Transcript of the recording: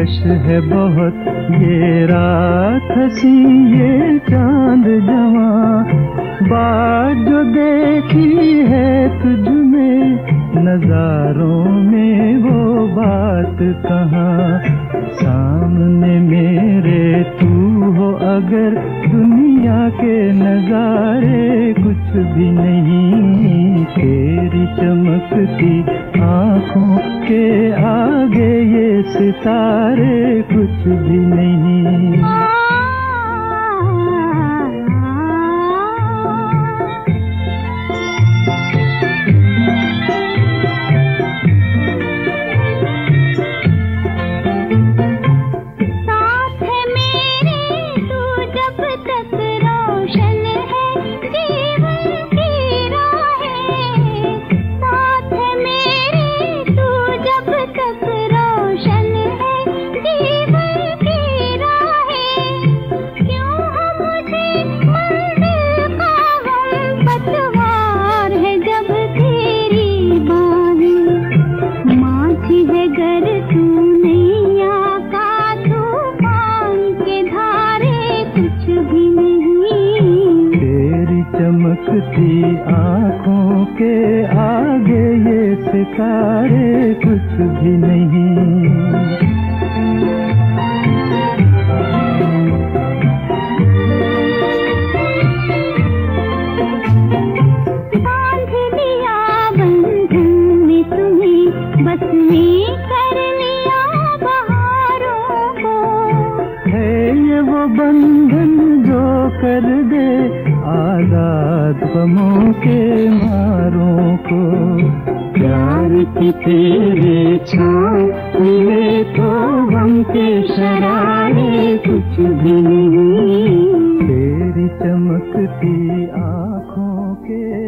दिलकश है बहुत, ये रात हसी, ये चाँद जवा बात जो देखी है तुझ में, नजारों में वो बात कहाँ? सामने मेरे तू हो, अगर दुनिया के नजारे कुछ भी नहीं, तेरी चमकती आँखों के आगे ये सितारे कुछ भी नहीं। चमकती आँखों के आगे ये सितारे कुछ भी नहीं। बस में कर लिया है ये वो बंधन जो कर दे आज़ाद गमों के मारों को। प्यार की तेरे छाँव मिले तो हम के शरारे कुछ भी तेरी चमकती आँखों के